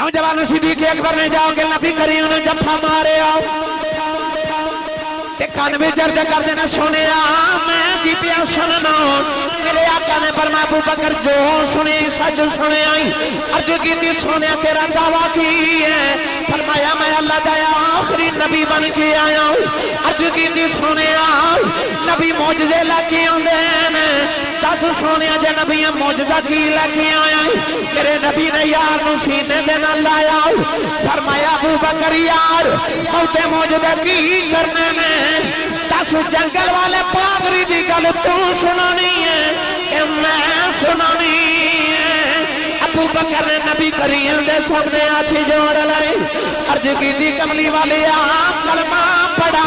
नौजवान सिद्दीक अकबर ने जाओगे नबी करीम ने जफा मारे आओ ते कान में दर्द कर देना सोने मैं की पिया सुनना। मेरे आका ने फरमा अबू बकर जो सुने सच सुने आई। अर्ज़ की थी तेरा दावा की है। फरमाया, मैं अल्लाह का आखिरी नबी बन के आया हूँ। अर्ज़ की थी नबी मौजदे लेके आंदे ने दस सोने जे नबी मौजदा की लेके आया तेरे नबी ने यार सीने नाल लाया फरमाया, अबू बकर यार, मौते की करने ने। दस जंगल वाले पादरी की गल तू सुनानी है मैं सुनानी अबू बकर ने नबी करीम दे सामने हाथी जोड़ लाई अर्ज़ की कमली वाले कलमा पड़ा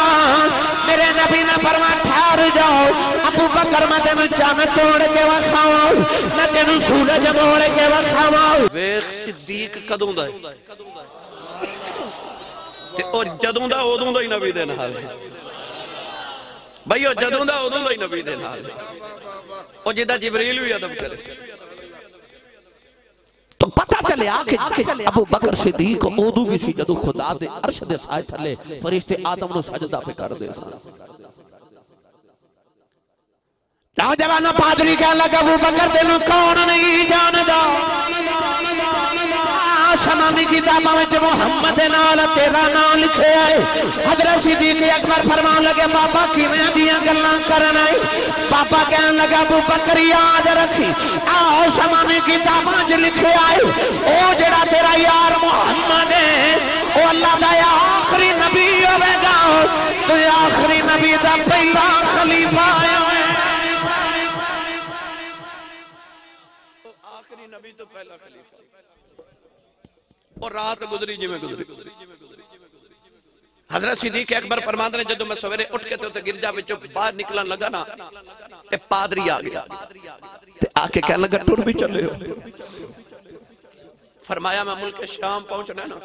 मेरे नबी ने फरमा ठहर जाओ। अबू बकर मैं तेन चन तोड़ के वखाओ मैं तेन सूरज मोड़ के वखाओ वेख सिद्दीक कदों दा और जदों दा उदों दा ही नबी दे भाई जदों का उदों का ही नबी दे जिदा जिबरील तो भी अदब करे तो आदम नु सजदा पे कर दे नौजवानों पादरी कहने लगा, अबू बकर, तेनू कौन नहीं जानदा? सना की में तेरा नाम लिखे आए, हज़रत सिद्दीक अकबर लगे अबू बकर, याद रखी की लिखे आए। ओ जेड़ा तेरा यार है, ओ अल्लाह नबी होवेगा। तू नबी दा पहला खलीफा है। नबी तो पहला खलीफा। और रात गुजरी जिम्मे गुजरी। हज़रत सिद्दीक अकबर फरमाते ने जो मैं सवेरे उठ के गिरजा विचों बाहर निकलन लगा ना, ते पादरी आ गया। ते आके कह लगा टुर भी चले हो। फरमाया, मैं मुल्क शाम पहुँचना ना।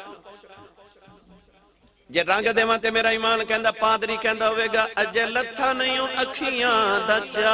जे रंग देवा ते मेरा ईमान, कहंदा, पादरी कहंदा होवेगा, अजे लथा नहीं अखियाँ दा चा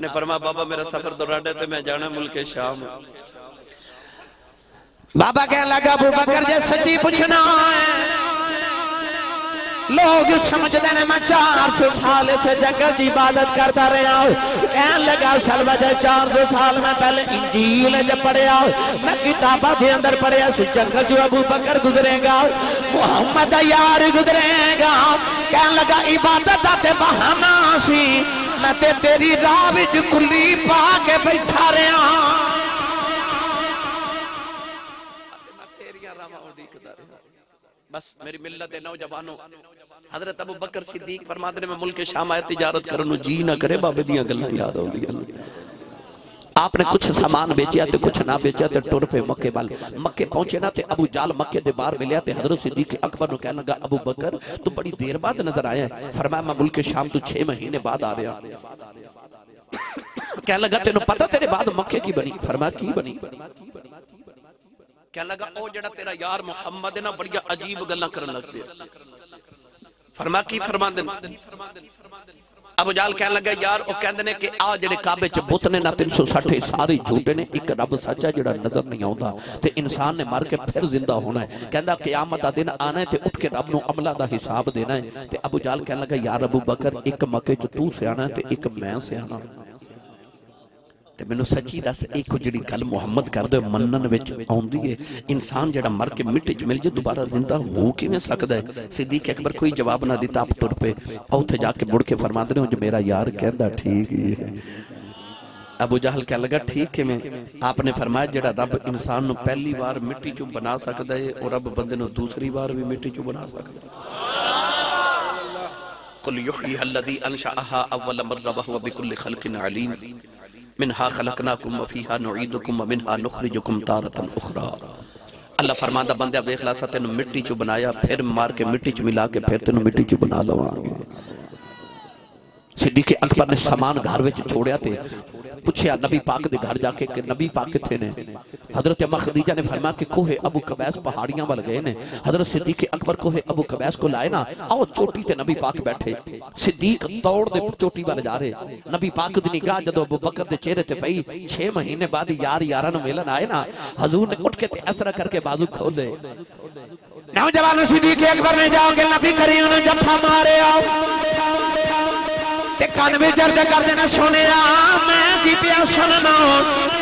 आपने फरमा, बाबा, मेरा सफ़र दोराडे ते मैं जाना मुल्क शाम बाबा कह लगा, अबू बकर, जे सच्ची पूछना है, लोग समझते ने, मैं चार सौ साल से जंगल की इबादत करता रहा कह लगा सल वजह चार सौ साल में पहले इंजील च पढ़िया मैं किताबा के अंदर पढ़िया सी, जंगल जो अबू बकर गुजरेगा, मोहम्मद यार गुजरेगा। कह लगा, इबादत का बहाना सी। मैं ते तेरी राह विच कुली पा के बैठा रहा बस मेरी मिल्लत है नौजवानों हज़रत अबू बकर सिद्दीक फरमाते ने मैं मुल्क शाम आया तिजारत करन जी ना करे बाबे दियाँ गल्लां याद आउंदियाँ आपने कुछ सामान बेचा तो कुछ ना बेचा तो टुर पे मक्के वाल मक्के पहुँचे ना ते अबू जाल मक्के दे बाहर मिलया ते हज़रत सिद्दीक अकबर नु कहने लगा अबू बकर तू बड़ी देर बाद नज़र आया है। फरमाया मैं मुल्क शाम तू 6 महीने बाद आ रहा कहने लगा तेन पता तेरे बाद मक्के की बनी? फरमाया की बनी? कहने लगा ओ जेड़ा तेरा यार मोहम्मद है ना बड़ियाँ अजीब गल्लां करन लग पिया। फरमा की फरमांदे ने? अबू जाल कह लगे, यार, वो कहंदे ने कि आ जेडे काबे च बुत ने ना 360 सारे झूठे ने एक रब सच्चा जेड़ा नज़र नहीं आउंदा। इंसान ने मर के फिर ज़िंदा होना है। कहंदा, कयामत दा दिन आना है उठ के रब न अमला का हिसाब देना है। अबू जाल कह लगे, यार रबू बकर एक मक्के च तू सयाना है एक मैं सयाना ਤੇ ਮੈਨੂੰ ਸੱਚੀ ਦੱਸ ਇੱਕ ਜਿਹੜੀ ਗੱਲ ਮੁਹੰਮਦ ਕਰਦੇ ਹੋਏ ਮੰਨਣ ਵਿੱਚ ਆਉਂਦੀ ਹੈ ਇਨਸਾਨ ਜਿਹੜਾ ਮਰ ਕੇ ਮਿੱਟੀ 'ਚ ਮਿਲ ਜੇ ਦੁਬਾਰਾ ਜ਼ਿੰਦਾ ਹੋ ਕਿਵੇਂ ਸਕਦਾ ਹੈ ਸਿੱਦੀਕ ਅਕਬਰ ਕੋਈ ਜਵਾਬ ਨਾ ਦਿੱਤਾ ਆਪ ਤੁਰ ਪਏ ਉੱਥੇ ਜਾ ਕੇ ਮੁੜ ਕੇ ਫਰਮਾਉਂਦੇ ਨੇ ਉਂਝ ਮੇਰਾ ਯਾਰ ਕਹਿੰਦਾ ਠੀਕ ਹੀ ਹੈ अबू जहल कह लगा ठीक है मैं आपने फरमाया जेड़ा रब इंसान नु पहली बार मिट्टी चो बना सकदा है और रब बंदे नु दूसरी बार भी मिट्टी चो बना सकदा है मिनहा खलकनाकुम व नुईदुकुम व मिनहा नुखरिजुकुम तारतन उखरा अल्लाह फरमांदा बंदे देख ला सा तेन मिट्टी चो बनाया फिर मार के मिट्टी च मिला के फिर तेन मिट्टी च बना लवांगे सिद्दीक अकबर ने सामान घर में छोड़िया ते पूछया नबी पाक दे घर जाके कि नबी पाक किथे ने? हज़रत अम्मा खदीजा ने फरमाया कि कोहे अबू कबैस पहाड़ियाँ वाल गए ने। हज़रत सिद्दीक अकबर कोहे अबू कबैस को लाए ना, आओ चोटी ते नबी पाक बैठे। सिद्दीक दौड़ दे चोटी वाल जा रहे नबी पाक दी निगाह जदों अबू बकर दे चेहरे ते पई 6 महीने बाद यार यारां मिलन आए ना, हजूर ने उठ के ते इस करके बाजू खोले। नौजवान सिद्दीक अकबर ने जाओगे, नबी करीम ने जफा मारे आओ। ते कान में दर्द कर देना, सोने मैं जी पिया सुनना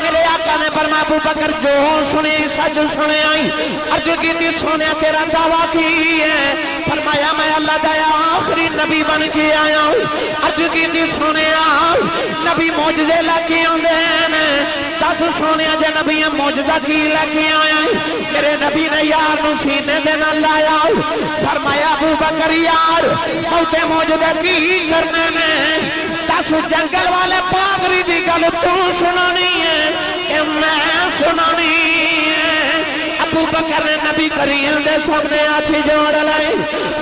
मेरे आका ने फरमाया अबू बकर जो सुने, सच सुने आई। अर्ज़ की सोने तेरा दावा की है? फरमाया, मैं अल्लाह का आखिरी नबी बन के आया हूँ। अर्ज़ की सोने नबी मौजदे लेके ने दस सोने जे नबी मौजदा की लेके आया मेरे नबी ने यार सीने दे नाल लाया फरमाया, अबू बकर, यार, मौते मौजदे की करने ने। दस, जंगल वाले पादरी की गल तू सुनानी है। हाथ जोड़ लाई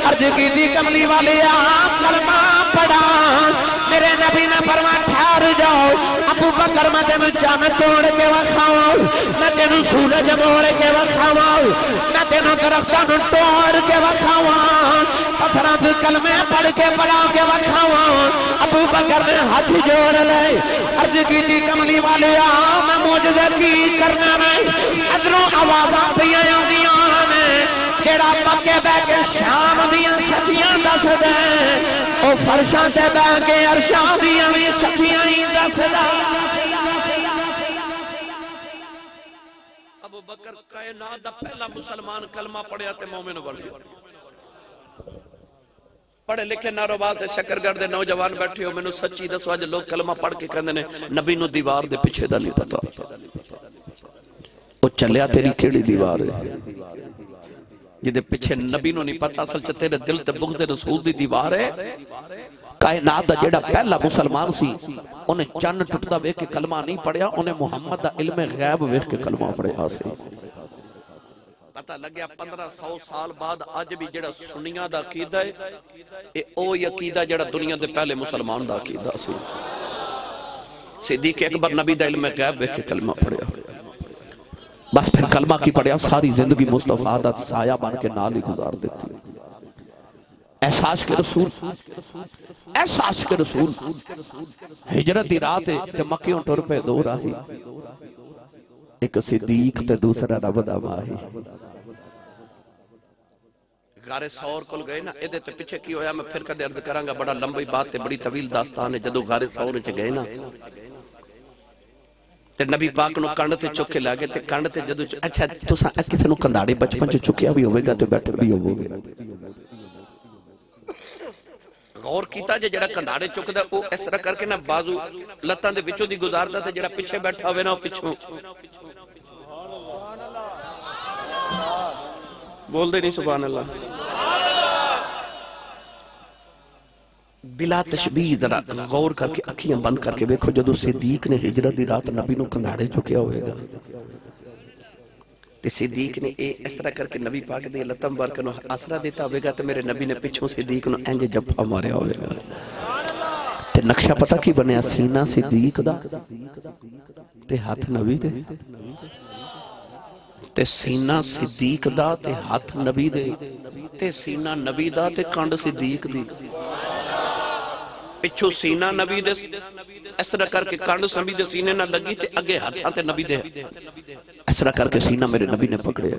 अर्ज़ की कमली वाले कलमा तेन सूरज मोड़ के वखावा मैं तेन तोड़ के वखावा पत्थर कलमे पढ़ के पढ़ा के वखावा अबू बकर ने हाथ जोड़ ले अर्ज़ की कमली वाले मैं की करना नहीं अदरों आवाजा जेड़ा पक्के बह के शाम दियाँ सतियाँ दसदा फरशां ते बह के अरशां सतियाँ ही दसदा अबू बकर कायनात दा पहला मुसलमान कलमा पढ़िया ते मोमिन बन गया पढ़े लिखे नारोबाल ते शकरगढ़ दे नौजवान बैठे हो, मैनू सच्ची दसो अज लोग कलमा पढ़ के कहंदे ने, नबी नु दीवार दे पिछे दा नहीं पता। ओ चलिया तेरी केड़ी दीवार है जिदे पिछे नबी नु नहीं पता, असल च तेरे दिल ते बुग़्ज़ रसूल दी दीवार है कायनात दा जेड़ा पहला मुसलमान सी, उन्हें चन्न टुटदा वेख के कलमा नहीं पढ़िया उन्हें मुहम्मद दा इल्म गैब वेख के कलमा पढ़िया सी। पता लग्या 1500 साल बाद अज भी जेड़ा सुनिया दा अकीदा है ओ अकीदा जेड़ा दुनिया दे पहले मुसलमान दा अकीदा सी सिद्दीक अकबर नबी दा इल्म गैब वेख के कलमा पढ़िया बस फिर कलमा की पढ़िया सारी ज़िंदगी मुस्तफ़ा दा साया बन के नाल ही गुजार देती एहसास के रसूल एहसास के रसूल हिजरत गारे सौर कोल गए ना ਇਹਦੇ ਤੇ ਪਿੱਛੇ ਕੀ ਹੋਇਆ ਮੈਂ ਫਿਰ ਕਦੇ ਅਰਜ਼ ਕਰਾਂਗਾ ਬੜਾ ਲੰਬੀ ਬਾਤ ਤੇ ਬੜੀ ਤਵੀਲ ਦਾਸਤਾਨ ਹੈ ਜਦੋਂ ਗਾਰੇ ਸੌਰ ਚ ਗਏ ਨਾ ਤੇ ਨਬੀ ਪਾਕ ਨੂੰ ਕੰਡ ਤੇ ਚੁੱਕ ਕੇ ਲੈ ਗਏ ਤੇ ਕੰਡ ਤੇ ਜਦੋਂ ਚ- ਅੱਛਾ ਤੁਸੀਂ ਕਿਸੇ ਨੂੰ ਕੰਧਾੜੇ ਬਚਪਨ ਚ ਚੁੱਕਿਆ ਵੀ ਹੋਵੇਗਾ ਤੇ ਬੈਠੇ ਵੀ ਹੋਵੋਗੇ ਗੌਰ ਕੀਤਾ ਜੇ ਜਿਹੜਾ ਕੰਧਾੜੇ ਚੁੱਕਦਾ ਉਹ ਇਸ ਤਰ੍ਹਾਂ ਕਰਕੇ ਨਾ ਬਾਜ਼ੂ ਲੱਤਾਂ ਦੇ ਵਿੱਚੋਂ ਦੀ ਗੁਜ਼ਾਰਦਾ ਤੇ ਜਿਹੜਾ ਪਿੱਛੇ ਬੈਠਾ ਹੋਵੇ ਨਾ ਉਹ ਪਿੱਛੋਂ ਬੋਲਦੇ ਨਹੀਂ ਸੁਭਾਨ ਬਿਲਾ ਤਸ਼ਬੀਹ ਜ਼ਰਾ ਗੌਰ ਕਰਕੇ ਅੱਖੀਆਂ ਬੰਦ ਕਰਕੇ ਵੇਖੋ ਜਦੋਂ ਸਿੱਦੀਕ ਨੇ ਹਿਜਰਤ ਦੀ ਰਾਤ ਨਬੀ ਨੂੰ ਕੰਧਾੜੇ ਚੁੱਕਿਆ ਹੋਵੇਗਾ ਤੇ ਸਿੱਦੀਕ ਨੇ ਇਹ ਇਸ ਤਰ੍ਹਾਂ ਕਰਕੇ ਨਬੀ ਪਾਕ ਦੀ ਲੱਤਾਂ ਮੁਬਾਰਕ ਨੂੰ ਆਸਰਾ ਦਿੱਤਾ ਹੋਵੇਗਾ ਤੇ ਮੇਰੇ ਨਬੀ ਨੇ ਪਿੱਛੋਂ ਸਿੱਦੀਕ ਨੂੰ ਇੰਜ ਜੱਫਾ ਮਾਰਿਆ ਹੋਵੇਗਾ ਤੇ ਨਕਸ਼ਾ ਪਤਾ ਕੀ ਬਣਿਆ ਸੀਨਾ ਸਿੱਦੀਕ ਦਾ ਤੇ ਹੱਥ ਨਬੀ ਦੇ ਤੇ ਸੀਨਾ ਸਿੱਦੀਕ ਦਾ ਤੇ ਹੱਥ ਨਬੀ ਦੇ ਤੇ ਸੀਨਾ ਨਬੀ ਦਾ ਤੇ ਕੰਡ ਸਿੱਦੀਕ ਦੀ ਪਿੱਛੋਂ ਸੀਨਾ ਨਬੀ ਦੇ ਇਸ ਤਰ੍ਹਾਂ ਕਰਕੇ ਕੰਡ ਨਬੀ ਦੇ ਸੀਨੇ ਨਾਲ ਲੱਗੀ ਤੇ ਅੱਗੇ ਹੱਥਾਂ ਤੇ ਨਬੀ ਦੇ ਇਸ ਤਰ੍ਹਾਂ ਕਰਕੇ ਸੀਨਾ ਮੇਰੇ ਨਬੀ ਨੇ ਪਕੜਿਆ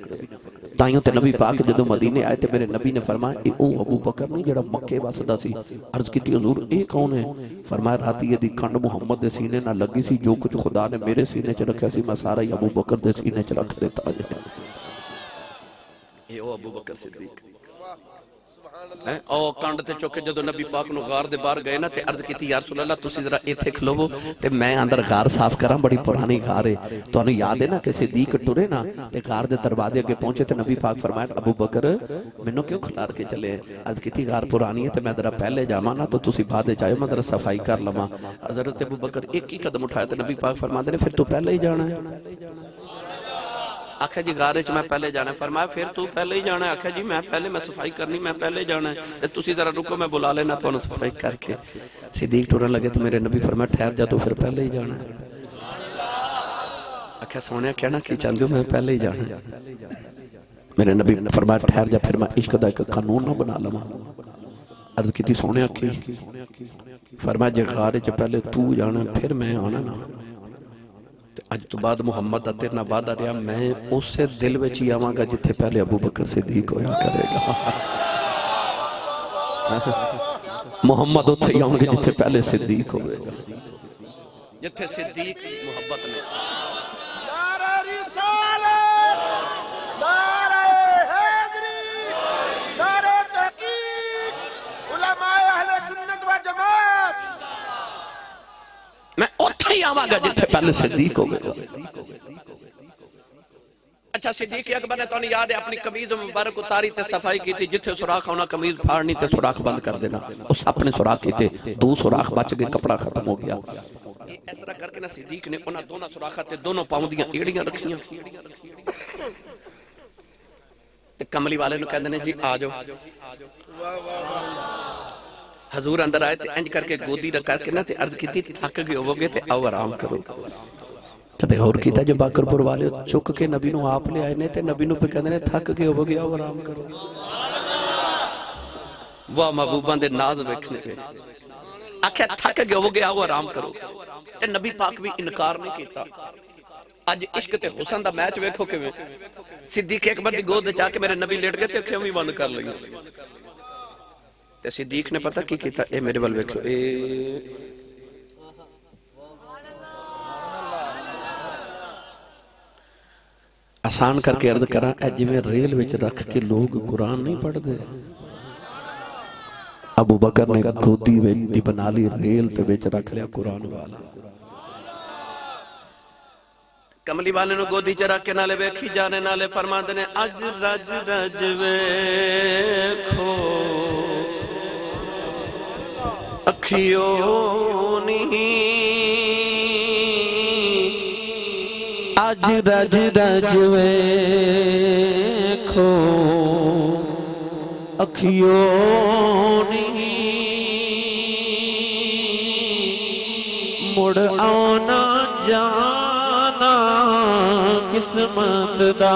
ਤਾਈਓ ਤੇ ਨਬੀ ਪਾਕ ਜਦੋਂ ਮਦੀਨੇ ਆਏ ਤੇ ਮੇਰੇ ਨਬੀ ਨੇ ਫਰਮਾਇਆ ਇਹ ਉਹ ਅਬੂ ਬਕਰ ਨਹੀਂ ਜਿਹੜਾ ਮੱਕੇ ਵਸਦਾ ਸੀ ਅਰਜ਼ ਕੀਤੀ ਹਜ਼ੂਰ ਇਹ ਕੌਣ ਹੈ ਫਰਮਾਇਆ ਰਾਤੀ ਇਹਦੀ ਕੰਡ ਮੁਹੰਮਦ ਦੇ ਸੀਨੇ ਨਾਲ ਲੱਗੀ ਸੀ ਜੋ ਕੁਝ ਖੁਦਾ ਨੇ ਮੇਰੇ ਸੀਨੇ 'ਚ ਰੱਖਿਆ ਸੀ ਮੈਂ ਸਾਰਾ ਹੀ ਅਬੂ ਬਕਰ ਦੇ ਸੀਨੇ 'ਚ ਰੱਖ ਦਿੱਤਾ ਜੀ ਇਹ ਉਹ ਅਬੂ ਬਕਰ ਸਿੱਦੀਕ ਹੈਂ? ਉਹ ਕੰਡ ਤੇ ਚੁੱਕ ਕੇ ਜਦੋਂ ਨਬੀ ਪਾਕ ਨੂੰ ਗਾਰ ਦੇ ਬਾਹਰ ਗਏ ਨਾ ਤੇ ਅਰਜ਼ ਕੀਤੀ ਯਾ ਰਸੂਲ ਅੱਲਾਹ ਤੁਸੀਂ ਜ਼ਰਾ ਇੱਥੇ ਖਲੋਵੋ ਤੇ ਮੈਂ ਅੰਦਰ ਗਾਰ ਸਾਫ਼ ਕਰਾਂ ਬੜੀ ਪੁਰਾਣੀ ਗਾਰ ਹੈ ਤੁਹਾਨੂੰ ਯਾਦ ਹੈ ਨਾ ਕਿ ਸਿੱਦੀਕ ਟੁਰੇ ਨਾ ਤੇ ਗਾਰ ਦੇ ਦਰਵਾਜ਼ੇ ਅੱਗੇ ਪਹੁੰਚੇ ਤੇ ਨਬੀ ਪਾਕ ਫਰਮਾਇਆ ਅਬੂ ਬਕਰ ਮੈਨੂੰ ਕਿਉਂ ਖਿਲਾਰ ਕੇ ਚੱਲੇ ਅਰਜ਼ ਕੀਤੀ ਗਾਰ ਪੁਰਾਣੀ ਹੈ ਤੇ ਮੈਂ ਜ਼ਰਾ ਪਹਿਲੇ ਜਾਵਾਂ ਨਾ ਤਾਂ ਤੁਸੀਂ ਬਾਅਦ ਵਿੱਚ ਆਇਓ ਮੈਂ ਜ਼ਰਾ ਸਫਾਈ ਕਰ ਲਵਾਂ ਹਜ਼ਰਤ ਅਬੂ ਬਕਰ ਇੱਕ ਹੀ ਕਦਮ ਉਠਾਇਆ ਤੇ ਨਬੀ ਪਾਕ ਫਰਮਾਉਂਦੇ ਨੇ ਫਿਰ ਤੂੰ ਪਹਿਲੇ ਹੀ ਜਾਣਾ ਹੈ आखिया जी, गारे च मैं पहले जाना फरमाया, फिर तू पहले ही जाना आखिया जी, मैं पहले, मैं सफ़ाई करनी, मैं पहले जाना है। तुम जरा रुको, मैं बुला लेना तुम सफ़ाई करके। सिदीक टुरन लगे तो मेरे नबी फरमाया, ठहर जा, तू फिर पहले ही जाना है। सोने कहना, की चाहते हो, मैं पहले ही जाना मेरे नबी ने फरमाया, ठहर जा, फिर मैं इश्क का एक कानून ना बना लवा। अर्ज़ की सोने आखी फरमाया, जे गारे च पहले तू जाना फिर मैं आना ना। अज तो बाद मुहम्मद का तेरे वादा रहा मैं उस दिल में ही आवागा जिथे पहले अबू बकर सिद्दीक होया करेगा मुहम्मद उत आवे जिथे पहले सिद्दीक होगा जिथे सिद्दीक मुहब्बत में ही आवागा जिथे पहले सिद्दीक हो गए। अच्छा सिद्दीक अकबर ने तो नहीं याद है अपनी कमीज मुबारक उतारी ते सफ़ाई की थी जिथे सुराख होना कमीज फाड़नी ते सुराख बंद कर देना। उस अपने सुराख की थे दो सुराख बच गए कपड़ा खत्म हो गया। इस तरह करके ना सिद्दीक ने उन दोनों सुराखा ते दोनों पाँव दियाँ एड़ियाँ रखियाँ। कमली वाले नु कहंदे ने जी आ जाओ। वाह वाह वाह। ਹਜ਼ੂਰ ਅੰਦਰ ਆਏ ਤੇ ਇੰਜ ਕਰਕੇ ਗੋਦੀ ਰੱਖ ਕਰਕੇ ਨਾ ਤੇ ਅਰਜ਼ ਕੀਤੀ, ਥੱਕ ਗਏ ਹੋਵੋਗੇ ਤੇ ਆਓ ਆਰਾਮ ਕਰੋ। ਕਦੇ ਹੋਰ ਕੀਤਾ ਜੇ ਬਾਕਰਪੁਰ ਵਾਲੇ ਚੁੱਕ ਕੇ ਨਬੀ ਨੂੰ ਆਪ ਲਿਆਏ ਨੇ ਤੇ ਨਬੀ ਨੂੰ ਕਹਿੰਦੇ ਨੇ, ਥੱਕ ਗਏ ਹੋਵੋਗੇ, ਆਓ ਆਰਾਮ ਕਰੋ। ਵਾਹ ਮਹਬੂਬਾਂ ਦੇ ਨਾਜ਼ ਵੇਖਣੇ ਵੇ ਆਖਿਆ, ਥੱਕ ਗਏ ਹੋਵੋਗੇ, ਆਓ ਆਰਾਮ ਕਰੋ। ਤੇ ਨਬੀ ਪਾਕ ਵੀ ਇਨਕਾਰ ਨਹੀਂ ਕੀਤਾ। ਅੱਜ ਇਸ਼ਕ ਤੇ ਹੁਸਨ ਦਾ ਮੈਚ ਵੇਖੋ ਕਿਵੇਂ। ਸਿੱਦੀਕ ਅਕਬਰ ਦੀ ਗੋਦ ਚ ਆ ਕੇ ਮੇਰੇ ਨਬੀ ਲੇਟ ਗਏ ਤੇ ਅੱਖਾਂ ਵੀ ਬੰਦ ਕਰ ਲਈਆਂ। ਤੇ ਸਿੱਦੀਕ ਨੇ ਪਤਾ ਕੀ ਕੀਤਾ ਇਹ ਮੇਰੇ ਵੱਲ ਵੇਖੋ ਇਹ ਆਸਾਨ ਕਰਕੇ ਅਰਜ਼ ਕਰਾਂ ਇਹ ਜਿਵੇਂ ਰੇਲ ਵਿੱਚ ਰੱਖ ਕੇ ਲੋਕ ਕੁਰਾਨ ਨਹੀਂ ਪੜ੍ਹਦੇ ਅਬੂ ਬਕਰ ਨੇ ਗੋਦੀ ਵਿੱਚ ਦੀ ਬਣਾ ਲਈ ਰੇਲ ਤੇ ਵਿੱਚ ਰੱਖ ਲਿਆ ਕੁਰਾਨ ਵਾਲਾ ਕਮਲੀ ਵਾਲੇ ਨੂੰ ਗੋਦੀ ਚ ਰੱਖ ਕੇ ਨਾਲੇ ਵੇਖੀ ਜਾਣੇ ਨਾਲੇ ਫਰਮਾਉਂਦੇ ਨੇ ਅੱਜ ਰਜ ਰਜ अखियों अज रज रज वे खो अखियों मुड़ आना जाना किस्मत दा।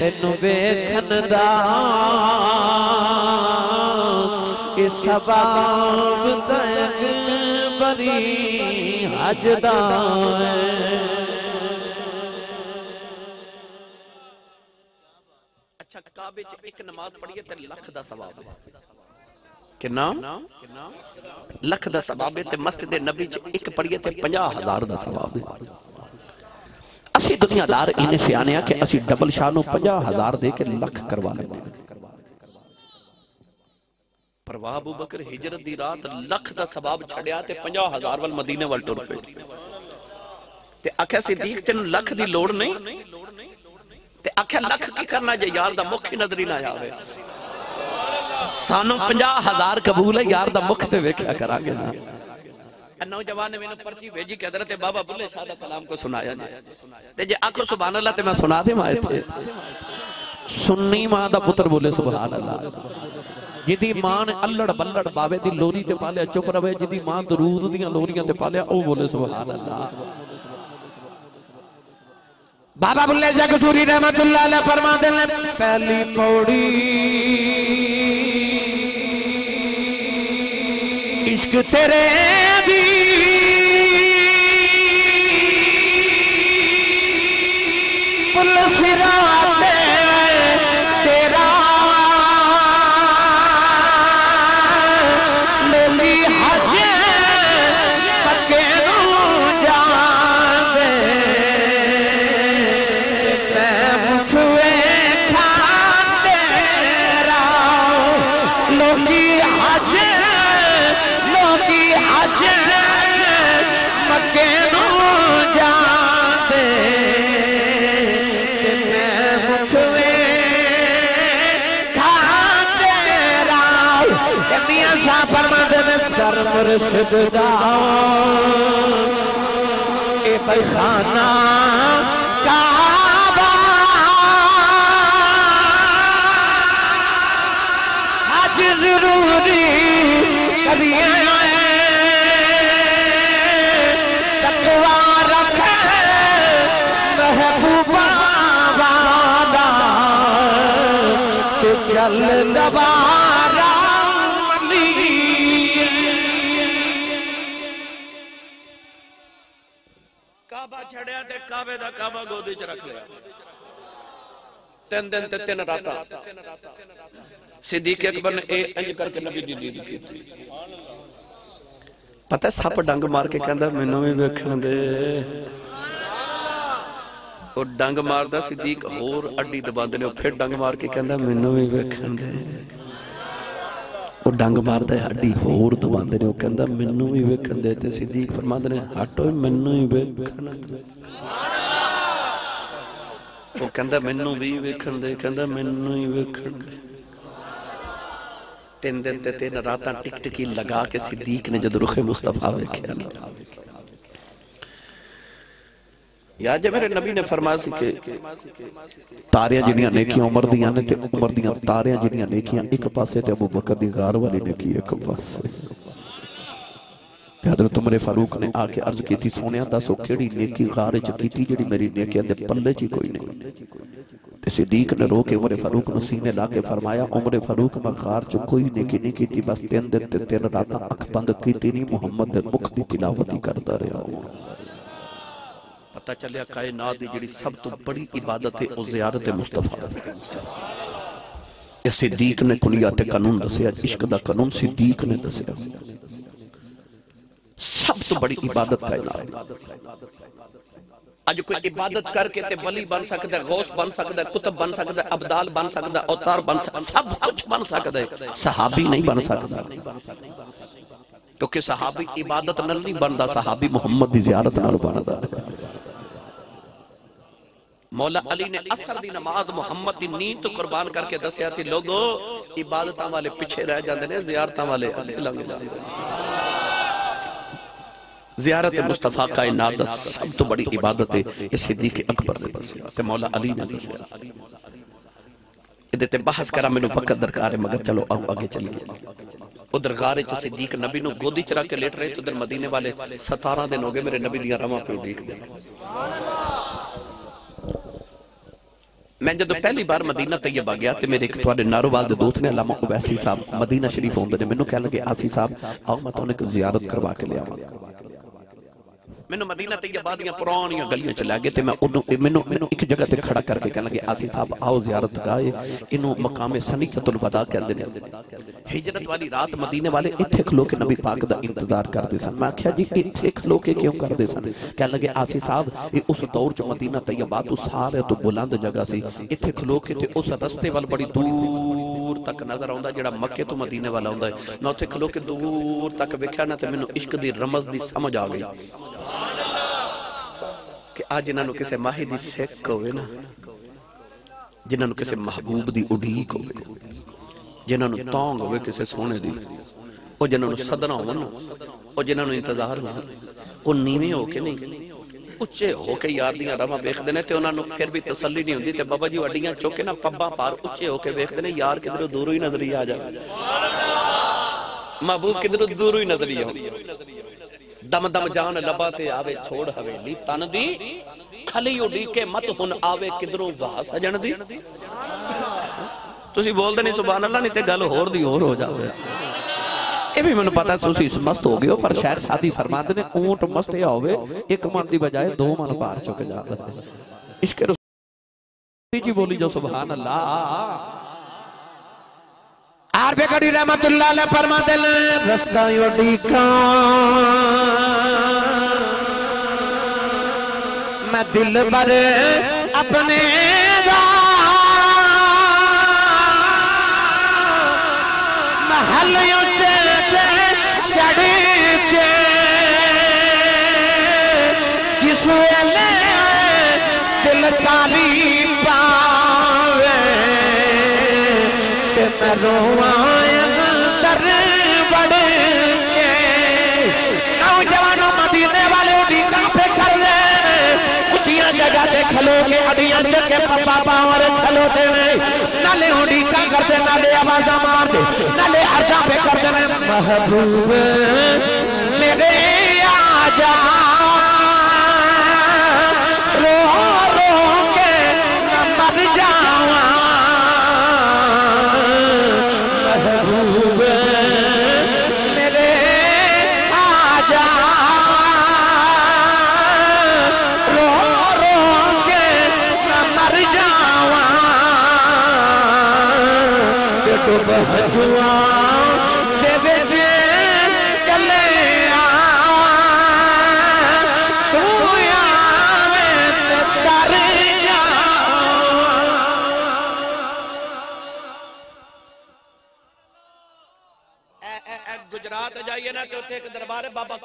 ਤੈਨੂੰ ਵੇਖਣ ਦਾ के सबाब तक बरी हजदा अच्छा काबे च एक नमाज़ पढ़िए ते लख दा सवाब के लख दा सवाब ते मस्जिद नबी च एक पढ़िए ते 50000 दा सवाब असि दुनियादार इने सियाने आ के असि डबल शानो 50000 दे के लख करवा लेंगे ਪਰਵਾਹ ਅਬੂ ਬਕਰ ਹਿਜਰਤ ਦੀ ਰਾਤ ਲੱਖ ਦਾ ਸਵਾਬ ਛੜਿਆ ਤੇ 50000 ਵੱਲ ਮਦੀਨੇ ਵੱਲ ਟੁਰ ਪਏ ਤੇ ਆਖਿਆ ਸਿੱਦੀਕ ਤੈਨੂੰ ਲੱਖ ਦੀ ਲੋੜ ਨਹੀਂ ਤੇ ਆਖਿਆ ਲੱਖ ਕੀ ਕਰਨਾ ਜੇ ਯਾਰ ਦਾ ਮੁੱਖ ਹੀ ਨਜ਼ਰ ਹੀ ਨਾ ਆਵੇ ਸਾਨੂੰ 50000 ਕਬੂਲ ਹੈ ਯਾਰ ਦਾ ਮੁੱਖ ਤੇ ਵੇਖਿਆ ਕਰਾਂਗੇ ਨਾ ਇਹ ਨੌਜਵਾਨ ਨੇ ਮੈਨੂੰ ਪਰਚੀ ਭੇਜੀ ਕਿ ਹਜ਼ਰਤ ਬਾਬਾ ਬੁੱਲੇ ਸ਼ਾਹ ਦਾ ਕਲਾਮ ਕੋ ਸੁਣਾਇਆ ਜੀ ਤੇ ਜੇ ਆਖੋ ਸੁਭਾਨ ਅੱਲਾਹ ਤੇ ਮੈਂ ਸੁਣਾ ਦੇਵਾਂ ਇੱਥੇ ਸੁੰਨੀ ਮਾਂ ਦਾ ਪੁੱਤਰ ਬੋਲੇ ਸੁਭਾਨ ਅੱਲਾਹ ਜਿਹਦੀ ਮਾਂ ਨੇ ਅੱਲੜ ਬੱਲੜ ਬਾਵੇ ਦੀ ਲੋਰੀ ਤੇ ਪਾਲਿਆ ਚੁੱਪ ਰਵੇ ਜਿਹਦੀ ਮਾਂ ਦਰੂਦ ਦੀਆਂ ਲੋਰੀਆਂ ਤੇ ਪਾਲਿਆ ਉਹ ਬੋਲੇ ਸੁਭਾਨ ਅੱਲਾਹ बाबा बुल्ले जग सूरी रहमतुल्लाह अलैह फरमाते हैं पहली पौड़ी इश्क तेरे दी पुल सिरा मुर्शिद दा ए पैखाना काबा। आज ज़रूरी करिए तकवा चल दबारा ਕਾਬੇ ਦਾ ਕਾਬਾ ਗੋਦੀ ਚ ਰੱਖ ਲਿਆ। ਤਿੰਨ ਦਿਨ ਤੇ ਤਿੰਨ ਰਾਤਾਂ। ਸਿੱਦੀਕ ਅਕਬਰ ਨੇ ਇਹ ਇੰਜ ਕਰਕੇ ਨਬੀ ਦੀ ਨੀਂਦ ਕੀਤੀ। ਪਤਾ ਸੱਪ ਡੰਗ ਮਾਰ ਕੇ ਕਹਿੰਦਾ ਮੈਨੂੰ ਵੀ ਵੇਖਣ ਦੇ। ਉਹ ਡੰਗ ਮਾਰਦਾ ਸਿੱਦੀਕ ਹੋਰ ਅੱਡੀ ਦਬਾਉਂਦੇ ਨੇ ਉਹ ਫਿਰ ਡੰਗ ਮਾਰ ਕੇ ਕਹਿੰਦਾ ਮੈਨੂੰ ਵੀ ਵੇਖਣ ਦੇ। ਉਹ ਡੰਗ ਮਾਰਦਾ ਹੈ, ਅੱਡੀ ਹੋਰ ਦਬਾਉਂਦੇ ਨੇ ਉਹ ਕਹਿੰਦਾ ਮੈਨੂੰ ਵੀ ਵੇਖਣ ਦੇ। ਤੇ ਸਿੱਦੀਕ ਫਰਮਾਉਂਦੇ ਨੇ ਹਟੋ ਮੈਨੂੰ ਹੀ ਵੇਖਣ ਦੇ। ਉਹ ਕਹਿੰਦਾ ਮੈਨੂੰ ਵੀ ਵੇਖਣ ਦੇ ਕਹਿੰਦਾ ਮੈਨੂੰ ਹੀ ਵੇਖਣ ਦੇ ਤਿੰਨ ਦਿਨ ਤੇ ਤਿੰਨ ਰਾਤਾਂ ਟਿਕ ਟਿਕੀ ਲਗਾ ਕੇ ਸਿੱਦੀਕ ਨੇ ਜਦੋਂ ਰੁਖੇ ਮੁਸਤਫਾ ਵੇਖਿਆ ਨਾ ਯਾ ਜੇ ਮੇਰੇ ਨਬੀ ਨੇ ਫਰਮਾਇਆ ਸੀ ਕਿ ਤਾਰਿਆਂ ਜਿਹੜੀਆਂ ਨੇਕੀਆਂ ਉਮਰ ਦੀਆਂ ਨੇ ਤੇ ਉਮਰ ਦੀਆਂ ਤਾਰਿਆਂ ਜਿਹੜੀਆਂ ਨੇਕੀਆਂ ਇੱਕ ਪਾਸੇ ਤੇ ਅਬੂ ਬਕਰ ਦੀ ਗਾਰ ਵਾਲੀ ਨੇਕੀ हज़रत उमर फारूक ने आके अर्ज़ की सोने दसो केड़ी नेकी खारिज की जी मेरी नेकिया के पल्ले च कोई नहीं सिदीक ने रो के उमर फारूक सीने ला के फरमाया उमर फारूक मैं खार च कोई नेकी नहीं की बस तीन दिन ते तीन रात अख बंद की नहीं मुहम्मद के मुख की तिलावत ही करता रहा पता चलिया कायनात की जी सब तो बड़ी इबादत है वह जियारत मुस्तफ़ा सिद्दीक ने कुलिया कानून दसिया इश्क का कानून सिद्दीक ने दसिया तो सब तो बड़ी इबादत का इलाज। आज कोई इबादत करके ते वली बन सकता है गौस बन सकता है कुतुब बन सकता है अब्दाल बन सकता है अवतार बन सकता सब कुछ बन सकता है सहाबी नहीं बन सकता। क्योंकि सहाबी इबादत नाल नहीं बनता सहाबी मुहम्मद दी जियारत नाल बनता। मौला अली ने असर दी नमाज़ मुहम्मद दी नींद तो कुर्बान करके दसया थी लोगो इबादत वाले पीछे रह जांदे ने जियारत वाले अगे लग जांदे ने। जियारत मुस्तफ़ा कायनात दा सब तो बड़ी इबादत है ये सिद्दीक अकबर दे पास मौला अली ने दसया इदे बहस करा मेनू वक्त दरकार है मगर चलो अब आगे चलिए। उधर गारे च तो सिद्दीक नबी नु गोदी च के लेट रहे तो उधर मदीने वाले 17 दिन हो गए मेरे नबी दियाँ रावां पे उडीक दे। मैं जो पहली बार मदीना तैयबा गया तो मेरे एक नारोवाल के दोस्त ने अलामा उबैसी साहब मदीना शरीफ आते हैं मैं कह लगे आसी साहब आओ मैं तुमने जियारत करवा के लिया ਮੈਨੂੰ ਮਦੀਨਾ ਤੈਯਬਾ ਦੀਆਂ ਪੁਰਾਣੀਆਂ ਗਲੀਆਂ ਚ ਲੈ ਗਏ ਤੇ ਮੈਂ ਉਹਨੂੰ ਇਹ ਮੈਨੂੰ ਮੈਨੂੰ ਇੱਕ ਜਗ੍ਹਾ ਤੇ ਖੜਾ ਕਰਕੇ ਕਹਿਣ ਲੱਗੇ ਆਸੀ ਸਾਹਿਬ ਆਓ ਜ਼ਿਆਰਤ ਗਾਏ ਇਹਨੂੰ ਮਕਾਮੇ ਸਨੀਤੁਲ ਵਦਾ ਕਹਿੰਦੇ ਨੇ ਹਿਜਰਤ ਵਾਲੀ ਰਾਤ ਮਦੀਨੇ ਵਾਲੇ ਇੱਥੇ ਖਲੋ ਕੇ ਨਬੀ ਪਾਕ ਦਾ ਇੰਤਜ਼ਾਰ ਕਰਦੇ ਸਨ ਮੈਂ ਆਖਿਆ ਜੀ ਇੱਥੇ ਖਲੋ ਕੇ ਕਿਉਂ ਕਰਦੇ ਸਨ ਕਹਿਣ ਲੱਗੇ ਆਸੀ ਸਾਹਿਬ ਇਹ ਉਸ ਦੌਰ ਚ ਮਦੀਨਾ ਤੈਯਬਾ ਤੋਂ ਸਾਰੇ ਤੋਂ ਬੁਲੰਦ ਜਗ੍ਹਾ ਸੀ ਇੱਥੇ ਖਲੋ ਕੇ ਤੇ ਉਸ ਰਸਤੇ ਵੱਲ ਬੜੀ ਦੂਰ ਤੱਕ ਨਜ਼ਰ ਆਉਂਦਾ ਜਿਹੜਾ ਮੱਕੇ ਤੋਂ ਮਦੀਨੇ ਵੱਲ ਆਉਂਦਾ ਹੈ ਮੈਂ ਉੱਥੇ ਖਲੋ ਕੇ ਦੂਰ ਤੱਕ ਵੇਖਿਆ ਨਾ ਤੇ ਮੈਨੂੰ ਇਸ਼ਕ ਦੀ ਰਮਜ਼ ਦੀ ਸਮਝ ਆ ਗਈ ਕਿ ਅੱਜ ਇਹਨਾਂ ਨੂੰ ਕਿਸੇ ਮਾਹੀ ਦੀ ਸਿੱਖ ਹੋਵੇ ਨਾ ਜਿਨ੍ਹਾਂ ਨੂੰ ਕਿਸੇ ਮਹਬੂਬ ਦੀ ਉਡੀਕ ਹੋਵੇ ਜਿਨ੍ਹਾਂ ਨੂੰ ਤੌਂਗ ਹੋਵੇ ਕਿਸੇ ਸੋਹਣੇ ਦੀ ਉਹ ਜਿਨ੍ਹਾਂ ਨੂੰ ਸਦਨਾ ਹੋਵੇ ਨਾ ਉਹ ਜਿਨ੍ਹਾਂ ਨੂੰ ਇੰਤਜ਼ਾਰ ਹੋਵੇ ਉਹ ਨੀਵੇਂ ਹੋ ਕੇ ਨਹੀਂ ਉੱਚੇ ਹੋ ਕੇ ਯਾਰ ਦੀਆਂ ਰਾਵਾਂ ਵੇਖਦੇ ਨੇ ਤੇ ਉਹਨਾਂ ਨੂੰ ਫਿਰ ਵੀ ਤਸੱਲੀ ਨਹੀਂ ਹੁੰਦੀ ਤੇ ਬਾਬਾ ਜੀ ਅੱਡੀਆਂ ਚੁੱਕ ਕੇ ਨਾ ਪੱਬਾਂ ਪਾਰ ਉੱਚੇ ਹੋ ਕੇ ਵੇਖਦੇ ਨੇ ਯਾਰ ਕਿਧਰੋਂ ਦੂਰੋਂ ਹੀ ਨਜ਼ਰੀ ਆ ਜਾਵੇ ਮਹਬੂਬ ਕਿਧਰੋਂ ਦੂਰੋਂ ਹੀ ਨਜ਼ਰੀ ਆਉਂਦੀ ਦਮ ਦਮ ਜਾਨ ਲਬਾਂ ਤੇ ਆਵੇ ਛੋੜ ਹਵੇਲੀ ਤਨ ਦੀ ਖਲੀ ਉਡੀ ਕੇ ਮਤ ਹੁਣ ਆਵੇ ਕਿਧਰੋਂ ਵਾਹ ਸਜਣ ਦੀ ਤੁਸੀਂ ਬੋਲਦੇ ਨਹੀਂ ਸੁਭਾਨ ਅੱਲਾ ਨਹੀਂ ਤੇ ਗੱਲ ਹੋਰ ਦੀ ਹੋਰ ਹੋ ਜਾਵੇ ਇਹ ਵੀ ਮੈਨੂੰ ਪਤਾ ਤੁਸੀਂ ਇਸ ਮਸਤ ਹੋ ਗਏ ਹੋ ਪਰ ਸ਼ਾਇਦ ਸਾਦੀ ਫਰਮਾਉਂਦੇ ਨੇ ਊਂਟ ਮਸਤ ਇਹ ਹੋਵੇ ਇੱਕ ਮਨ ਦੀ ਬਜਾਏ ਦੋ ਮਨ ਭਾਰ ਚੁੱਕ ਜਾਂਦਾ ਹੈ ਇਸ਼ਕ ਰਸੂਲ ਜੀ ਬੋਲੀ ਜੋ ਸੁਭਾਨ ਅੱਲਾਹ आर बेकड़ी रहमतुल्लाह अलैह फरमाते ने रस्ता ओडीका मैं दिल भर अपने महल वेले दिल ताली पावे। ते मैं अंदर बढ़ नौजवानों मदीने वाले पे खलो के अडियाँ चके पापा पावर खलोते ने नाले उड़ीका करते नाले आवाजा मारते नाले अर्जा पे करते ने महबूब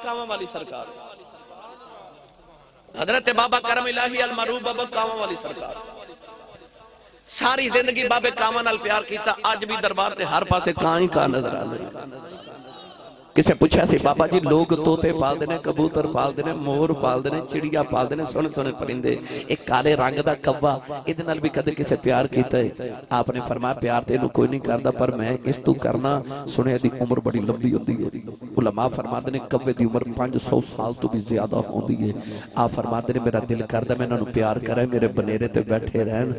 कावा वाली सरकार। हज़रत बाबा करम इलाही अल मरूफ बाबा कावा वाली सरकार। सारी ज़िंदगी बाबे कावा प्यार किया अज भी दरबार से हर पास कां ही का नज़र आ रही ਕਿਸੇ ਪੁੱਛਿਆ ਸੀ ਬਾਬਾ ਜੀ ਲੋਕ ਤੋਤੇ ਪਾਲਦੇ ਨੇ ਕਬੂਤਰ ਪਾਲਦੇ ਨੇ ਮੋਰ ਪਾਲਦੇ ਨੇ ਚਿੜੀਆਂ ਪਾਲਦੇ ਨੇ ਸੋਹਣੇ ਸੋਹਣੇ ਪਰਿੰਦੇ। ਇਹ ਕਾਲੇ ਰੰਗ ਦਾ ਕੱਵਾ ਇਹਦੇ ਨਾਲ ਵੀ ਕਦੇ ਕਿਸੇ ਪਿਆਰ ਕੀਤਾ ਹੈ ਆਪਨੇ ਫਰਮਾਇਆ ਪਿਆਰ ਤੇ ਇਹਨੂੰ ਕੋਈ ਨਹੀਂ ਕਰਦਾ ਪਰ ਮੈਂ ਇਸ ਤੋਂ ਕਰਨਾ ਸੁਣਿਆ ਦੀ ਉਮਰ ਬੜੀ ਲੰਬੀ ਹੁੰਦੀ ਹੈ ਉਲਮਾ ਫਰਮਾਉਂਦੇ ਨੇ ਕੱਵੇ ਦੀ ਉਮਰ 500 ਸਾਲ ਤੋਂ ਵੀ ਜ਼ਿਆਦਾ ਹੁੰਦੀ ਹੈ ਆ ਫਰਮਾਉਂਦੇ ਨੇ ਮੇਰਾ ਦਿਲ ਕਰਦਾ ਮੈਂ ਇਹਨਾਂ ਨੂੰ ਪਿਆਰ ਕਰਾਂ ਮੇਰੇ ਬਨੇਰੇ ਤੇ ਬੈਠੇ ਰਹਿਣ।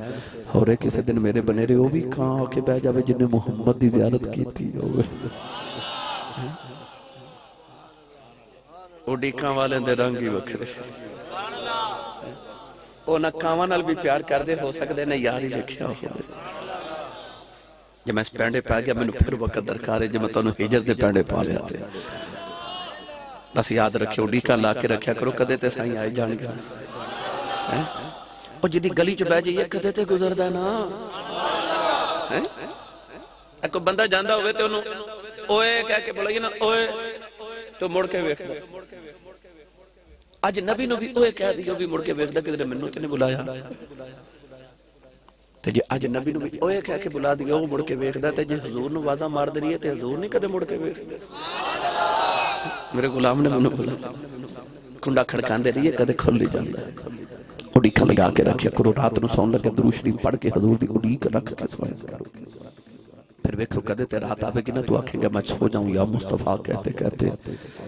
ਹੋਰੇ ਕਿਸੇ ਦਿਨ ਮੇਰੇ ਬਨੇਰੇ ਉਹ ਵੀ ਕਾਂ ਆ ਕੇ ਬਹਿ ਜਾਵੇ ਜਿਨੇ ਮੁਹੰਮਦ ਦੀ ਜ਼ਿਆਰਤ ਕੀਤੀ ਹੋਵੇ। ਉਡੀਕਾਂ ਵਾਲਿਆਂ ਦੇ ਰੰਗ ਹੀ ਵੱਖਰੇ ਉਹ ਨਾ ਕਾਵਾਂ ਨਾਲ ਵੀ ਪਿਆਰ ਕਰਦੇ ਹੋ ਸਕਦੇ ਨੇ ਯਾਰ ਹੀ ਵੇਖਿਆ ਹੋਵੇ ਜੇ ਮੈਂ ਪੈਂਡੇ ਪਾ ਗਿਆ ਮੈਨੂੰ ਫਿਰ ਵਕਤ ਦਰਕਾਰ ਹੈ ਜੇ ਮੈਂ ਤੁਹਾਨੂੰ ਹਿਜਰ ਦੇ ਪੈਂਡੇ ਪਾ ਲਿਆ ਤੇ ਬਸ ਯਾਦ ਰੱਖਿਓ ਉਡੀਕਾਂ ਲਾ ਕੇ ਰੱਖਿਆ ਕਰੋ ਕਦੇ ਤੇ ਸਾਈਂ ਆਏ ਜਾਣਗੇ ਹੈਂ? ਉਹ ਜਿਹਦੀ ਗਲੀ ਚ ਬਹਿ ਜਾਈਏ ਕਦੇ ਤੇ ਗੁਜ਼ਰਦਾ ਨਾ ਹੈ ਇੱਕ ਬੰਦਾ ਜਾਂਦਾ ਹੋਵੇ ਤੇ ਉਹਨੂੰ ਓਏ ਕਹਿ ਕੇ ਬੁਲਾਈਏ ਨਾ ਓਏ ਤੇ ਮੁੜ ਕੇ ਵੇਖਦਾ ਅੱਜ ਨਬੀ ਨੂੰ ਵੀ ਓਏ ਕਹਿ ਦਿਓ ਵੀ ਮੁੜ ਕੇ ਵੇਖਦਾ ਕਿਤੇ ਮੈਨੂੰ ਤੇ ਨਹੀਂ ਬੁਲਾਇਆ ਤੇ ਜੇ ਅੱਜ ਨਬੀ ਨੂੰ ਵੀ ਓਏ ਕਹਿ ਕੇ ਬੁਲਾ ਦਿਓ ਉਹ ਮੁੜ ਕੇ ਵੇਖਦਾ ਤੇ ਜੇ ਹਜ਼ੂਰ ਨੂੰ ਆਵਾਜ਼ਾਂ ਮਾਰਦੇ ਰਹੀਏ ਤੇ ਹਜ਼ੂਰ ਨਹੀਂ ਕਦੇ ਮੁੜ ਕੇ ਵੇਖਦੇ ਮੇਰੇ ਗੁਲਾਮ ਨੇ ਮੈਨੂੰ ਬੁਲਾਇਆ ਕੁੰਡਾ ਖੜਕਾਉਂਦੇ ਰਹੀਏ ਕਦੇ ਖੁੱਲ ਹੀ ਜਾਂਦਾ ਹੈ ਉਡੀਕ ਲਗਾ ਕੇ ਰੱਖਿਆ ਕਰੋ ਰਾਤ ਨੂੰ ਸੌਣ ਲੱਗੇ ਦਰੂਦ ਸ਼ਰੀਫ ਪੜ੍ਹ ਕੇ ਹਜ਼ੂਰ ਦੀ ਉਡੀਕ ਰੱਖ ਕੇ ਸੋਇਆ ਕਰੋ फिर वेखो, कदे ते रात आवेगी ना, तू आखेगा, मैं छो जाऊँ, या मुस्तफ़ा कहते कहते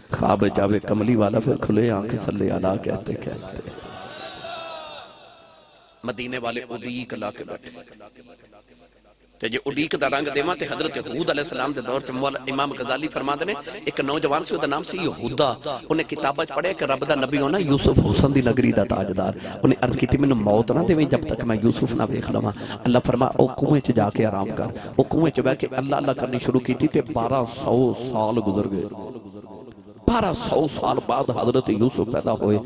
ख्वाब जावे कमली वाला, फिर खुले आँखें सल्ले आला कहते कहते। मदीने वाले उदीक लाके बैठे। ਤੇ ਜੇ ਉਡੀਕ ਦਾ ਰੰਗ ਦੇਵਾਂ ਤੇ ਹਜ਼ਰਤ ਹੂਦ ਅਲੈਹ ਸਲਾਮ ਦੇ ਦੌਰ ਤੇ ਮੌਲਾ ਇਮਾਮ ਗਜ਼ਾਲੀ ਫਰਮਾਉਂਦੇ ਨੇ ਇੱਕ ਨੌਜਵਾਨ ਸੀ ਉਹਦਾ ਨਾਮ ਸੀ ਯਹੂਦਾ ਉਹਨੇ ਕਿਤਾਬਾਂ 'ਚ ਪੜ੍ਹਿਆ ਕਿ ਰੱਬ ਦਾ ਨਬੀ ਹੋਣਾ ਯੂਸਫ ਹੁਸਨ ਦੀ ਨਗਰੀ ਦਾ ਤਾਜਦਾਰ ਉਹਨੇ ਅਰਜ਼ ਕੀਤੀ ਮੈਨੂੰ ਮੌਤ ਨਾ ਦੇਵੇਂ ਜਦ ਤੱਕ ਮੈਂ ਯੂਸਫ ਨਾ ਵੇਖ ਲਵਾਂ ਅੱਲਾਹ ਫਰਮਾ ਉਹ ਕੂਏ 'ਚ ਜਾ ਕੇ ਆਰਾਮ ਕਰ ਉਹ ਕੂਏ 'ਚ ਬਹਿ ਕੇ ਅੱਲਾਹ ਅੱਲਾਹ ਕਰਨੀ ਸ਼ੁਰੂ ਕੀਤੀ ਤੇ 1200 ਸਾਲ ਗੁਜ਼ਰ ਗਏ बारह सौ साल बाद हज़रत यूसुफ पैदा होए।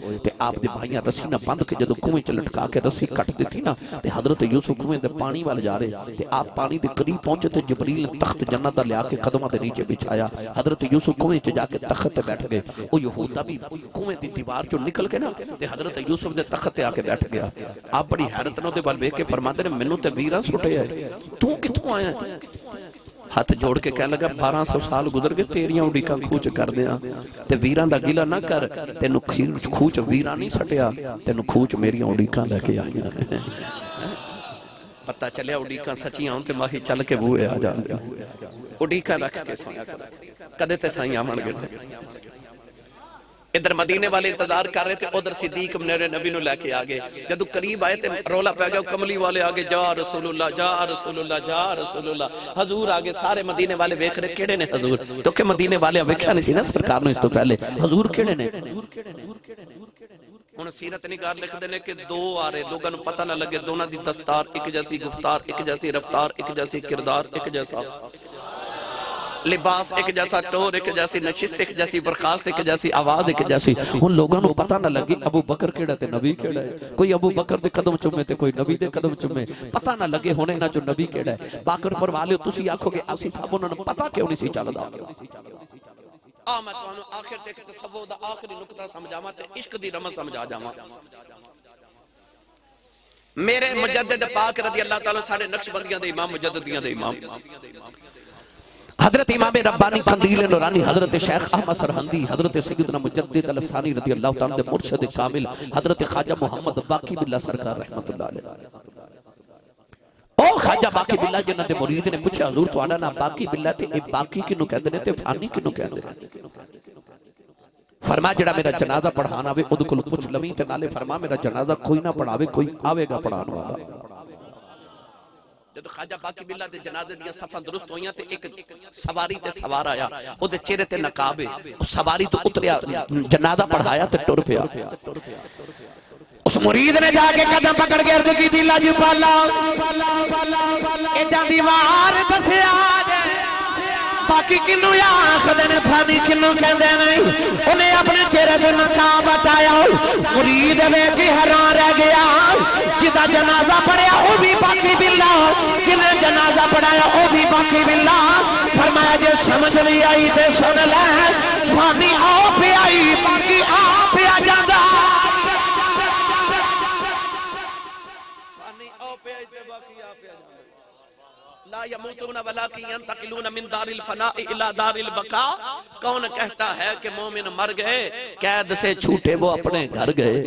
आपके भाइया रस्सी ना बंध के जो कुएँ च लटका के रस्सी कट दी ना तो हज़रत यूसुफ कुएँ के पानी वाल जा रहे। आप पानी के करीब पहुँचे तो जबरील ने तख्त जन्नत लिया के कदमों के नीचे बिछाया। हज़रत यूसुफ कुएँ च जाके तख्त बैठ गए। वो यहूदा भी कुएँ की दीवार चो निकल के ना हज़रत यूसुफ के तख्त आके बैठ गया। आप बड़ी हैरत ने वाल वेख के फरमाते ने, मैनू तो वीर सुटे तू कि आया? ਹੱਥ ਜੋੜ ਕੇ ਕਹਿਣ ਲੱਗਾ 1200 ਸਾਲ ਗੁਜ਼ਰ ਗਏ, ਤੇਰੀਆਂ ਉਡੀਕਾਂ ਖੂਚ ਕਰਦੇ ਆ। ਤੇ ਵੀਰਾਂ ਦਾ ਗਿਲਾ ਨਾ ਕਰ, ਤੈਨੂੰ ਖੀਚ ਖੂਚ ਵੀਰਾਂ ਨਹੀਂ ਛਟਿਆ ਤੈਨੂੰ ਖੂਚ ਮੇਰੀਆਂ ਉਡੀਕਾਂ ਲੈ ਕੇ ਆਈਆਂ ਨੇ। ਪਤਾ ਚੱਲਿਆ ਉਡੀਕਾਂ ਸੱਚੀਆਂ ਤੇ ਮਾਹੀ ਚੱਲ ਕੇ ਬੂਹੇ ਆ ਜਾਂਦੇ ਉਡੀਕਾਂ ਰੱਖ ਕੇ ਸੋਇਆ ਕਦੇ ਤੇ ਸਾਈਂ ਆਵਣਗੇ इधर मदीने वाले इंतजार कर रहे थे उधर सिद्दीक मेरे नबी नु लेके आ गए जब करीब आए थे रौला पै गया कमली वाले आगे जा रसूलुल्लाह जा रसूलुल्लाह जा रसूलुल्लाह हजूर आगे सारे मदीने वाले वेख रहे केड़े ने हजूर तो के मदीने वाले वेख्या नहीं सी ना सरकार ने इस तो पहले हजूर केड़े ने ਹੁਣ ਸੀਰਤ ਨਿਗਾਰ ਲਿਖਦੇ ਨੇ ਕਿ ਦੋ ਆ ਰਹੇ ਲੋਕਾਂ ਨੂੰ ਪਤਾ ਨਾ ਲੱਗੇ ਦੋਨਾਂ ਦੀ ਦਸਤਾਰ ਇੱਕ ਜੈਸੀ ਗੁਫਤਾਰ ਇੱਕ ਜੈਸੀ ਰਫਤਾਰ ਇੱਕ ਜੈਸੀ ਕਿਰਦਾਰ ਇੱਕ ਜੈਸਾ लिबास एक जैसा टोर एक जैसी नशिस्त एक जैसी बर्खास्त एक जैसी आवाज एक जैसी उन लोगों को पता ना लगी अबू बकर केड़ा ते नबी केड़ा है कोई अबू बकर दे कदम चुमे ते कोई नबी दे कदम चुमे पता ना लगे होने ना जो नबी केड़ा है बाकर पर वाले तुसी आखोगे ਅਸੀਂ ਸਭ ਉਹਨਾਂ ਨੂੰ ਪਤਾ ਕਿਉਂ ਨਹੀਂ ਸੀ ਚੱਲਦਾ ਆ ਮੈਂ ਤੁਹਾਨੂੰ ਆਖਿਰ ਤੇ ਇੱਕ ਤਸਵੋ ਦਾ ਆਖਰੀ ਨੁਕਤਾ ਸਮਝਾਵਾਂ ਤੇ ਇਸ਼ਕ ਦੀ ਰਮਜ਼ ਸਮਝਾ ਜਾਵਾਂ ਮੇਰੇ ਮੁਜੱਦਦ ਪਾਕ ਰਜ਼ੀ ਅੱਲਾਹ ਤਾਲਾ ਸਾਡੇ ਨਕਸ਼ਬੰਦੀਆਂ ਦੇ ਇਮਾਮ ਮੁਜੱਦਦੀਆਂ ਦੇ ਇਮਾਮ हज़रत इमाम रब्बानी कंदील नौरानी हज़रत शेख अहमद सरहंदी, हज़रत सैदना मुजद्दिद अलफसानी रज़ी अल्लाह तआला दे मुर्शिद कामिल, हज़रत खाजा मोहम्मद बाकी बिल्ला सरकार रहमतुल्लाह अलैह। जनाजा पढ़ाना कोई ना पढ़ावे, कोई आवेगा पढ़ाने वाला। ਜਦੋਂ ਖਾਜਾ ਬਾਕੀ ਬਿੱਲਾ ਦੇ ਜਨਾਜ਼ੇ ਦੀਆਂ ਸਫਾਂ ਦਰੁਸਤ ਹੋਈਆਂ ਤੇ ਇੱਕ ਸਵਾਰੀ ਤੇ ਸਵਾਰ ਆਇਆ ਉਹਦੇ ਚਿਹਰੇ ਤੇ ਨਕਾਬ ਹੈ ਉਹ ਸਵਾਰੀ ਤੋਂ ਉਤਰਿਆ ਜਨਾਜ਼ਾ ਪੜਾਇਆ ਤੇ ਟੁਰ ਪਿਆ उस मुरीद ने जाके कदम पकड़ के अर्ज की थी लाजपाला एदा दीवार दसिया बाकी किन्नू आखदे ने फानी किन्नू कहंदे ने, उन्हें अपने चेहरे ते नकाब हटाया मुरीद वेख के हैरान रह गया जिदा जनाजा पढ़िया, वो भी बाकी बिल्ला जिन्हें जनाजा पढ़ाया, वो भी बाकी बिल्ला। फरमाया, जे समझ नहीं आई तो सुन ले। फानी आओ पे आई, बाकी आ पे आ जांदा। ला यमूतून यंतकिलून मिन दारिल इला दारिल बका। कौन कहता है कि मोमिन मर गए? कैद से छूटे वो अपने घर गए।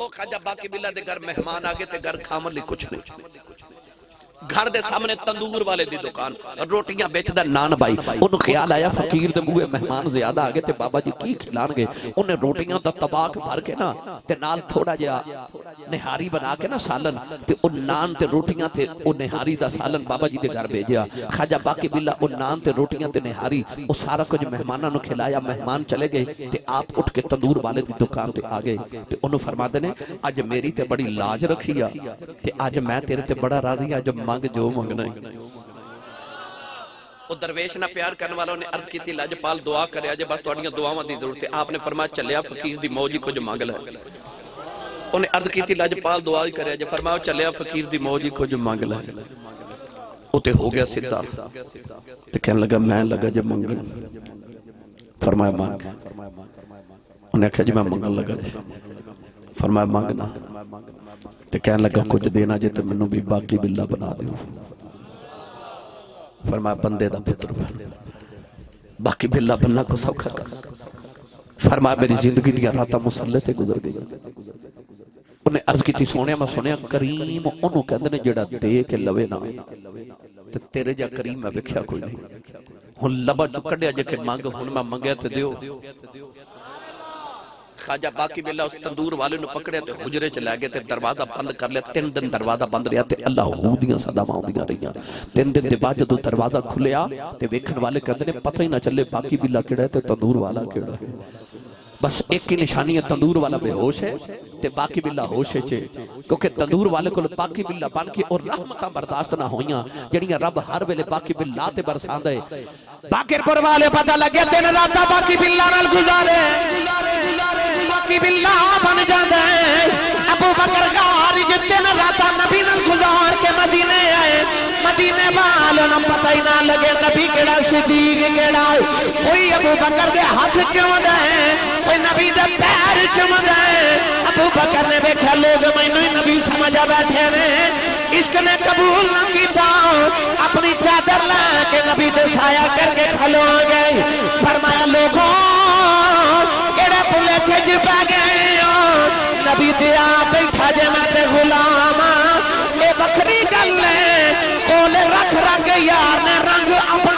ओ खाजा, बाकी बिल्ला दे घर मेहमान आ गए, ते घर खामली कुछ नहीं। घर दे सामने तंदूर वाले दी दुकान। रोटियाँ बेचदा नान भाई ओनु ख्याल आया, फकीर दे बूहे मेहमान ज़्यादा आ गए ते बाबा जी की खिलाणगे ओने रोटियाँ दा तबाक भर के ना, ते नाल थोड़ा जिहा निहारी बना के ना सालन, ते ओ नान ते रोटियाँ ते ओ निहारी दा सालन बाबा जी दे घर भेजिया खाजा बाकी बिल्ला ओ नान ते रोटियाँ ते निहारी, ओ सारा कुछ मेहमानां नु खिलाया, मेहमान चले गए, ते आप उठ के तंदूर वाले दी दुकान ते आ गए। ते ओनु फरमाते ने अज मेरी ते बड़ी लाज रखी आ, ते अज मैं तेरे ते बड़ा राज़ी अज ਮੰਗ ਜੋ ਮੰਗਣਾ ਹੈ ਉਹ ਦਰਵੇਸ਼ ਨਾਲ ਪਿਆਰ ਕਰਨ ਵਾਲਾ ਨੇ ਅਰਜ਼ ਕੀਤੀ ਲਜਪਾਲ ਦੁਆ ਕਰਿਆ ਜੇ ਬਸ ਤੁਹਾਡੀਆਂ ਦੁਆਵਾਂ ਦੀ ਜ਼ਰੂਰਤ ਹੈ ਆਪਨੇ ਫਰਮਾਇਆ ਚੱਲਿਆ ਫਕੀਰ ਦੀ ਮੌਜ ਹੀ ਕੁਝ ਮੰਗ ਲੈ ਉਹਨੇ ਅਰਜ਼ ਕੀਤੀ ਲਜਪਾਲ ਦੁਆ ਹੀ ਕਰਿਆ ਜੇ ਫਰਮਾਇਆ ਚੱਲਿਆ ਫਕੀਰ ਦੀ ਮੌਜ ਹੀ ਕੁਝ ਮੰਗ ਲੈ ਉਤੇ ਹੋ ਗਿਆ ਸਿੱਧਾ ਤੇ ਕਹਿਣ ਲੱਗਾ ਮੈਂ ਲੱਗਾ ਜੇ ਮੰਗਣ ਫਰਮਾਇਆ ਮੰਗ ਉਹਨੇ ਆਖਿਆ ਜੀ ਮੈਂ ਮੰਗਣ ਲੱਗਾ ਜੀ फरमाया मांगना तो कहने लगा कुछ देना जे तो मैं भी बाकी बिल्ला बना दो फरमाया बंदे का पुत्र बन बाकी बिल्ला बनना को सौखा कर फरमाया मेरी ज़िंदगी दिया रात मुसले से गुजर गई उन्हें अर्ज़ की सोने मैं सुने करीम ओनू कहते ने जड़ा दे के लवे ना ते तेरे जा करीम मैं वेख्या कोई नहीं हूँ लबा चुकड़िया जे मंग हूँ मैं मंगया तो दो ਖਾਜਾ ਬਾਕੀ ਬਿੱਲਾ ਉਸ ਤੰਦੂਰ ਵਾਲੇ ਨੂੰ ਪਕੜਿਆ ਤੇ ਹੁਜਰੇ ਚ ਲੈ ਗਏ ਤੇ ਦਰਵਾਜ਼ਾ ਬੰਦ ਕਰ ਲਿਆ ਤਿੰਨ ਦਿਨ ਦਰਵਾਜ਼ਾ ਬੰਦ ਰਿਹਾ ਤੇ ਅੱਲਾਹ ਹੂ ਦੀਆਂ ਸਦਾਵਾਂ ਆਉਂਦੀਆਂ ਰਹੀਆਂ ਤਿੰਨ ਦਿਨ ਦੇ ਬਾਅਦ ਜਦੋਂ ਦਰਵਾਜ਼ਾ ਖੁੱਲਿਆ ਤੇ ਵੇਖਣ ਵਾਲੇ ਕਹਿੰਦੇ ਨੇ ਪਤਾ ਹੀ ਨਾ ਚੱਲੇ ਬਾਕੀ ਬਿੱਲਾ ਕਿਹੜਾ ਹੈ ਤੇ ਤੰਦੂਰ ਵਾਲਾ ਕਿਹੜਾ ਹੈ बस एक ही निशानी है तंदूर वाला बेहोश है ते बाकी बिल्ला होश है चे क्योंकि तंदूर वाले को बाकी बिल्ला बन के और रहमतां बर्दाश्त ना होइयां जड़ियां रब हर वेले बाकी बिल्ला ते बरसांदा है बाकिरपुर वाले पता लगे दिन रात बाकी बिल्ला नाल गुजारे बाकी बिल्ला बन जाता अबू बकर गार जितने न रात नबी नाल गुजार के मदीने आए। मदीने वालों ने पता ही ना लगे नबी केड़ा सिद्दीक, केड़ा कोई अबू बकर दे हाथ चुमदा है, कोई नबी दे पैर चुमदा है। अबू बकर ने देखा, लोग मैनू ही नबी समझा बैठे ने। इश्क ने कबूल ना किया अपनी चादर ला के नबी दे साया करके खलो गए। फरमाया, लोगों पै गए नबी दे बैठा जे मैं गुलाम ये बखरी गल है, कोले रख रंग यार ने रंग अपना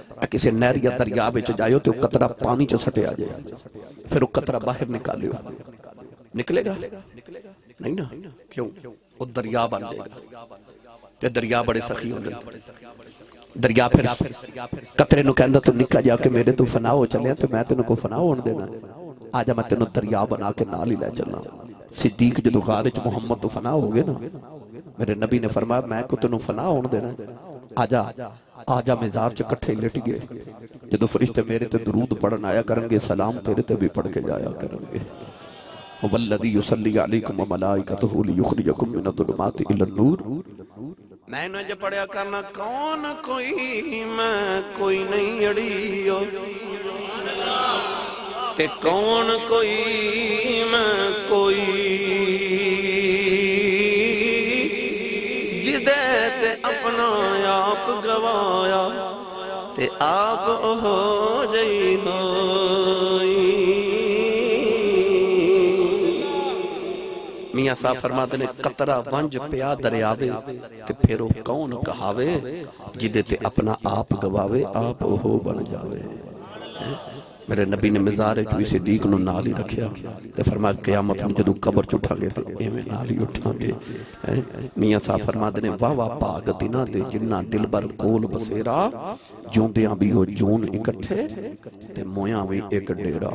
किसी नहर या दरिया जायो तो कतरा पानी च सटिया जाए। फिर कतरा बाहर निकालियो। निकलेगा? नहीं ना? क्यों? दरिया बन जाएगा। दरिया बड़े सखी होंगे। दरिया फिर कतरे कहता तू निका जाके मेरे तू फना हो चलिया तो मैं तेन को फना होने देना। आज मैं तेन दरिया बना के नाल ही लै चलना। सिद्दीक जो गारे मोहम्मद तो फना हो गए ना, मेरे नबी ने फरमाया, मैं को तेन फना होने देना। आजा आजा मजार च कट्ठे लिट गए। जो फरिश्ते मेरे ते दरूद पढ़न आया करेंगे सलाम तेरे ते भी पढ़ के जाया करेंगे वल्लदी युसल्ली अलैकुम व मलाइकतुहु लियुखरिजकुम मिन अद-दुलुमाति इला नूर। मैंने जो पढ़ा करना, कौन कोई, मैं कोई नहीं अड़ियो ते कौन कोई, मैं कोई ते आप हो जई हो मियाँ साहब फरमाते ने, कतरा वंज पिया दरियावे, ते फेरो कौन कहावे, जिदे ते अपना आप गवावे, आप हो बन जावे है? मेरे नबी ने मजार सदीक नाल ही रखा तो फरमा कयामत में जो कबर च उठागे तो इवें नाल ही उठागे। मियाँ साहब फरमाते हैं वाह वाह, भाग दिना दे जिन्ना दिल भर कोल बसेरा जोंदिया भी हो जून इकट्ठे, ते मोया भी एक डेरा।